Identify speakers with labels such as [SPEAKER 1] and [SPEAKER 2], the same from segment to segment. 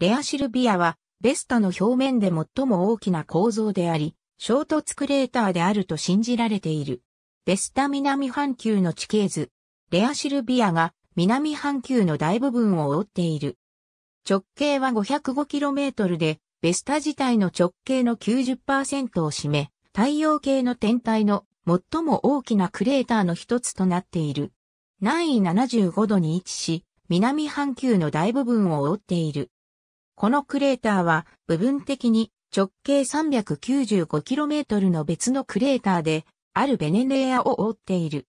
[SPEAKER 1] レアシルビアは、ベスタの表面で最も大きな構造であり、衝突クレーターであると信じられている。ベスタ南半球の地形図。レアシルビアが南半球の大部分を覆っている。直径は 505km で、ベスタ自体の直径の90%を占め、太陽系の天体の最も大きなクレーターの一つとなっている。南緯75度に位置し、南半球の大部分を覆っている。このクレーターは部分的に直径 395km の別のクレーターで、あるベネネアを覆っている。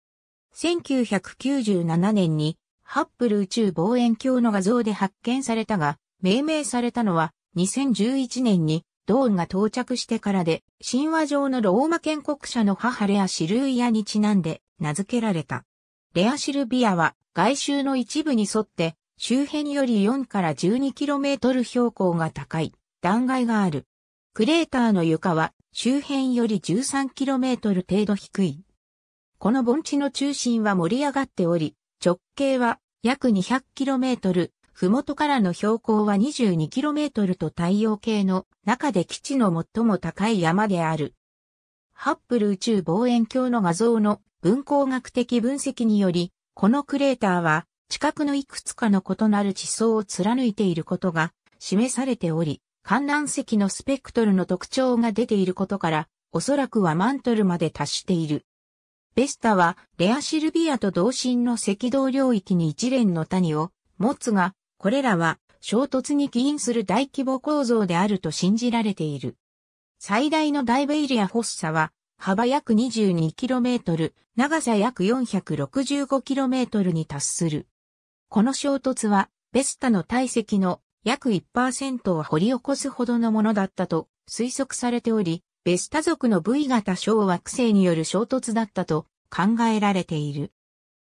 [SPEAKER 1] 1997年にハッブル宇宙望遠鏡の画像で発見されたが、命名されたのは2011年にドーンが到着してからで、神話上のローマ建国者の母レア・シルイアにちなんで名付けられた。レア・シルビアは外周の一部に沿って周辺より4から 12km 標高が高い断崖がある。クレーターの床は周辺より 13km 程度低い。この盆地の中心は盛り上がっており、直径は約 200km、ふもとからの標高は 22km と太陽系の中で基地の最も高い山である。ハッブル宇宙望遠鏡の画像の分光学的分析により、このクレーターは近くのいくつかの異なる地層を貫いていることが示されており、観覧石のスペクトルの特徴が出ていることから、おそらくはマントルまで達している。ベスタはレアシルビアと同心の赤道領域に一連の谷を持つが、これらは衝突に起因する大規模構造であると信じられている。最大のダイベイリアフォッサは幅約 22km、長さ約 465km に達する。この衝突はベスタの体積の約1%を掘り起こすほどのものだったと推測されており、ベスタ族の V 型小惑星による衝突だったと考えられている。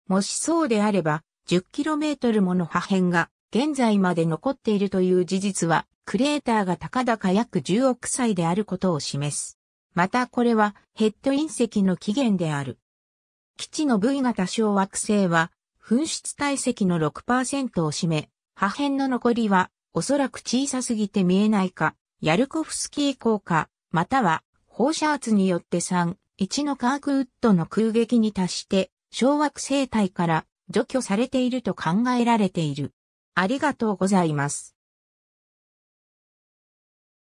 [SPEAKER 1] もしそうであれば、10km もの破片が現在まで残っているという事実は、クレーターが高々約10億歳であることを示す。またこれはヘッド隕石の起源である。基地の V 型小惑星は、噴出体積の6%を占め、破片の残りはおそらく小さすぎて見えないか、ヤルコフスキー効果、または放射圧によって3、1のカークウッドの空撃に達して小惑星体から除去されていると考えられている。ありがとうございます。